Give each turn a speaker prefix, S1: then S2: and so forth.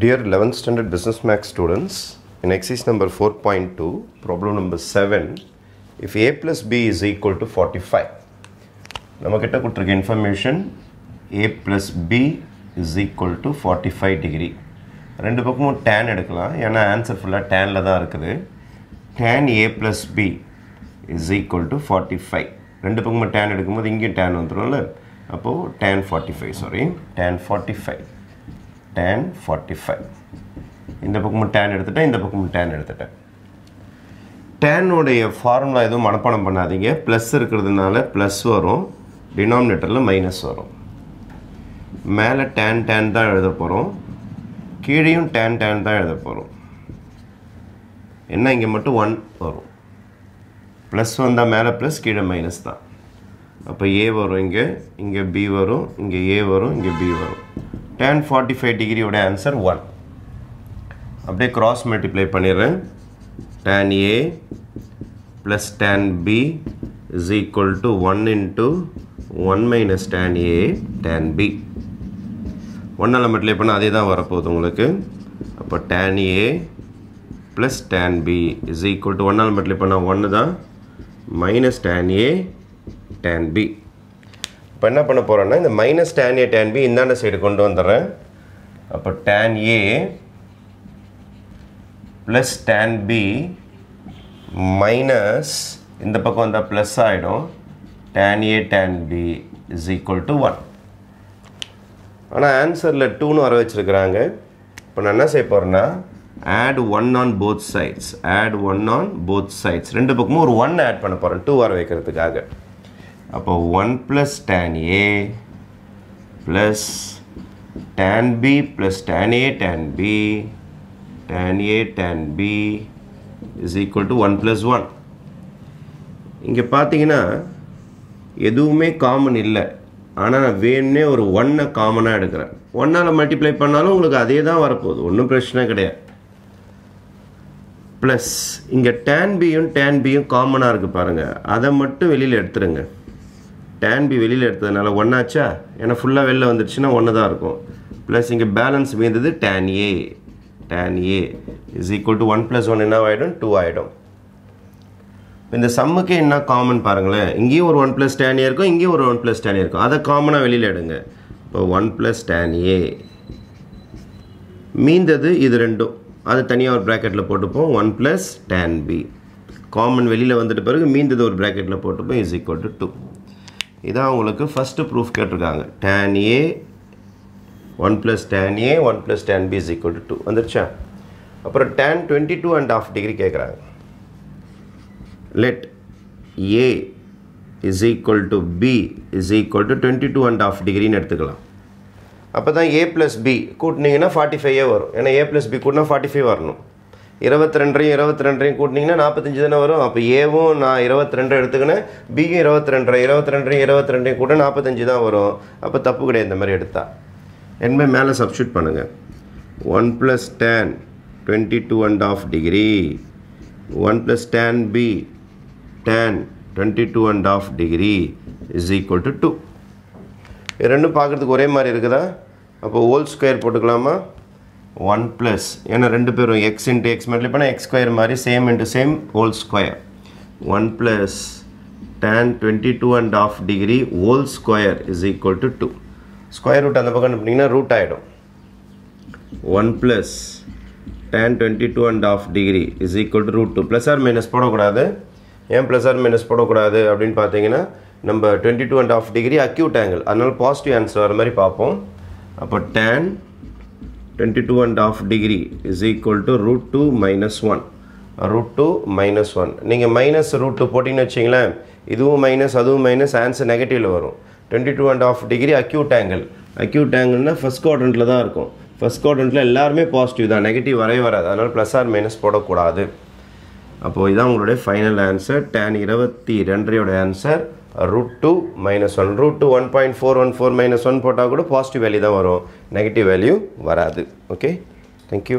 S1: Dear 11th standard business max students, in exercise number 4.2, problem number 7, if a plus b is equal to 45, நம்மக்கிட்ட கொடுத்துருக்க information a plus b is equal to 45 degree ரெண்டு பக்கமும் tan எடுக்கலாம் ஏன்னா answer ஃபுல்லாக Daniil தான் இருக்குது tan a plus b is equal to 45 ரெண்டு பக்கமும் tan எடுக்கும்போது இங்கேயும் tan வந்துடும்ல அப்போது tan 45 சாரி tan 45 tan 45 இந்த பக்கமும் tan எடுத்துட்டேன் இந்த பக்கமும் tan எடுத்துட்டேன். டேனுடைய ஃபார்முலா எதுவும் மனப்பாடம் பண்ணாதீங்க. ப்ளஸ் இருக்கிறதுனால ப்ளஸ் வரும். டினாமினேட்டரில் மைனஸ் வரும். மேலே டேன் டேன் தான் எழுத போகிறோம் கீழேயும் டேன் டேன் தான் எழுத போகிறோம் என்ன இங்கே மட்டும் ஒன் வரும். ப்ளஸ் வந்தால் மேலே ப்ளஸ் கீழே மைனஸ் தான். அப்போ ஏ வரும் இங்கே இங்கே பி வரும் இங்கே ஏ வரும் இங்கே பி வரும். டேன் ஃபார்ட்டி ஃபைவ் டிகிரியோட ஆன்சர் ஒன் அப்படியே கிராஸ் மல்டிப்ளை பண்ணிடுறேன். Tan A plus tan B is equal to one into one minus tan A tan B ஒன்றால் மல்டிப்ளை பண்ணால் அதே தான் வரப்போகுது உங்களுக்கு. அப்போ tan A plus tan B is equal to ஒன்றால் மல்டிப்ளை பண்ணால் ஒன்று தான். Minus tan A tan B இப்போ என்ன பண்ண போகிறோன்னா இந்த minus tan A tan B இந்தாண்ட சைடு கொண்டு வந்துடுறேன். அப்போ tan A plus tan B minus இந்த பக்கம் வந்தால் ப்ளஸ் ஆகிடும் tan A tan B is equal to one ஆனால் ஆன்சரில் டூன்னு வர வச்சுருக்கிறாங்க. இப்போ நான் என்ன செய்ய போகிறேன்னா add one on both sides add one on both sides ரெண்டு பக்கமும் ஒரு ஒன் ஆட் பண்ண போகிறேன் டூ வர வைக்கிறதுக்காக. அப்போ one plus tan A plus tan B plus tan A tan B tan A tan B is equal to 1 plus 1 இங்கே பார்த்தீங்கன்னா எதுவுமே காமன் இல்லை. ஆனால் நான் வேணும்னே ஒரு ஒன்னை காமனாக எடுக்கிறேன். ஒன்னால் மல்டிப்ளை பண்ணாலும் உங்களுக்கு அதே தான் வரப்போகுது. ஒன்றும் பிரச்சனை கிடையாது. ப்ளஸ் இங்கே டேன் பியும் டேன் பியும் காமனாக இருக்குது பாருங்கள் அதை மட்டும் வெளியில் எடுத்துருங்க. டேன் பி வெளியில் எடுத்ததுனால ஒன்றாச்சா ஏன்னா ஃபுல்லாக வெளில வந்துடுச்சுன்னா ஒன்று தான் இருக்கும். ப்ளஸ் இங்கே balance மீந்தது tan A tan A is equal to one plus one என்ன ஆகிடும் டூ ஆகிடும் இந்த சம்முக்கு என்ன காமன் பாருங்களேன். இங்கேயும் ஒரு ஒன் ப்ளஸ் டேன் இருக்கும் இங்கேயும் ஒரு ஒன் ப்ளஸ் டேன் இருக்கும். அதை காமனாக வெளியில் எடுங்க. இப்போ ஒன் ப்ளஸ் டேன் ஏ மீந்தது இது ரெண்டும். அது தனியாக ஒரு ப்ராக்கெட்டில் போட்டுப்போம். One plus tan B common வெளியில் வந்துட்டு பிறகு மீந்தது ஒரு ப்ராக்கெட்டில் போட்டுப்போம். இஸ் ஈக்குவல் டு டூ இதான் உங்களுக்கு ஃபஸ்ட்டு ப்ரூஃப் கேட்டிருக்காங்க. Tan A one plus tan A one plus tan B is equal to two வந்துருச்சா? அப்புறம் tan twenty two and half degree கேட்குறாங்க. Let A is equal to B is equal to twenty two and half டிகிரின்னு எடுத்துக்கலாம். அப்போ தான் A plus B கூட்டினீங்கன்னா forty ஃபைவே வரும். ஏன்னா ஏ ப்ளஸ் பி கூட்டினா ஃபார்ட்டி ஃபைவ் வரணும். இருபத்தி ரெண்டையும் இருபத்தி ரெண்டையும் கூட்டினீங்கன்னா நாற்பத்தஞ்சு தானே வரும். அப்போ ஏவும் நான் இருபத்தி ரெண்டு எடுத்துக்கினேன். பியும் இருபத்தி ரெண்டரை இருபத்தி ரெண்டையும் இருபத்தி ரெண்டையும் கூட நாற்பத்தஞ்சு தான் வரும். அப்போ தப்பு கிடையாது இந்த மாதிரி எடுத்தா. என்பை மேலே சப்ஸ்டியூட் பண்ணுங்கள் one plus tan twenty two and half degree one plus tan B tan twenty two and half degree is equal to two ரெண்டும் பார்க்குறதுக்கு ஒரே மாதிரி இருக்குதா? அப்போ ஹோல் ஸ்கொயர் போட்டுக்கலாமா? ஒன் ப்ளஸ் ஏன்னா ரெண்டு பேரும் எக்ஸ் இன்ட்டு எக்ஸ் மட்டும் இப்போ எக்ஸ் ஸ்கொயர் மாதிரி same into same whole square one plus tan twenty two and half degree whole square is equal to two square root அந்த பக்கம் பண்ணிங்கன்னா ரூட் ஆகிடும் one plus tan twenty two and half degree is equal to root two plus or minus போடக்கூடாது. ஏன் plus or minus போடக்கூடாது அப்படின்னு பார்த்தீங்கன்னா நம்ம twenty two and half degree acute angle அதனால் பாசிட்டிவ் ஆன்சர் வர மாதிரி பார்ப்போம். அப்போ tan twenty two and half degree equal equal to root two minus one root two minus one நீங்கள் மைனஸ் ரூட் டூ போட்டிங்கன்னு வச்சிங்களேன் இதுவும் மைனஸ் அதுவும் மைனஸ் ஆன்சர் negative வரும். Twenty two and half degree angle. Acute acute ஆங்கிள்னா first குவாட்ரண்ட்டில் தான் இருக்கும். First குவாட்ரண்ட்டில் எல்லாருமே பாசிட்டிவ் தான். நெகட்டிவ் வரவே வராது. அதனால் ப்ளஸ் ஆர் மைனஸ் போடக்கூடாது. அப்போது இதுதான் உங்களுடைய ஃபைனல் ஆன்சர் டேன் இருபத்தி ரெண்டரையோட answer root two minus one root two one point four one four minus one போட்டால் கூட பாசிட்டிவ் வேல்யூ தான் வரும். நெகட்டிவ் வேல்யூ வராது. Okay thank you